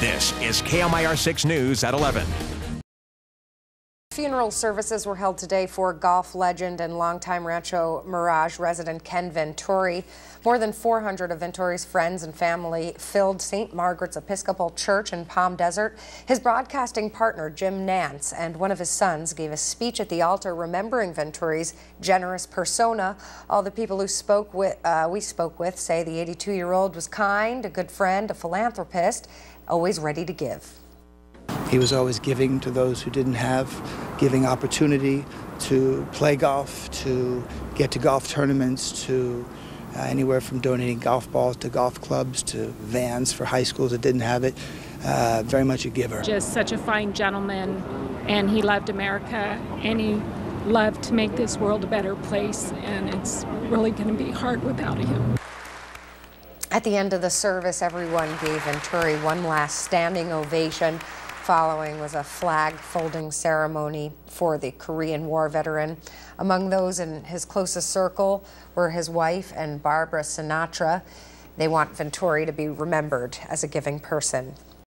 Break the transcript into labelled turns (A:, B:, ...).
A: This is KMIR 6 News at 11.
B: Funeral services were held today for golf legend and longtime Rancho Mirage resident Ken Venturi. More than 400 of Venturi's friends and family filled St. Margaret's Episcopal Church in Palm Desert. His broadcasting partner, Jim Nantz, and one of his sons gave a speech at the altar remembering Venturi's generous persona. All the people who spoke with, uh, we spoke with say the 82-year-old was kind, a good friend, a philanthropist, always ready to give.
C: He was always giving to those who didn't have, giving opportunity to play golf, to get to golf tournaments, to uh, anywhere from donating golf balls to golf clubs to vans for high schools that didn't have it. Uh, very much a giver.
D: Just such a fine gentleman, and he loved America, and he loved to make this world a better place, and it's really going to be hard without him.
B: At the end of the service, everyone gave Venturi one last standing ovation. Following was a flag folding ceremony for the Korean War veteran. Among those in his closest circle were his wife and Barbara Sinatra. They want Venturi to be remembered as a giving person.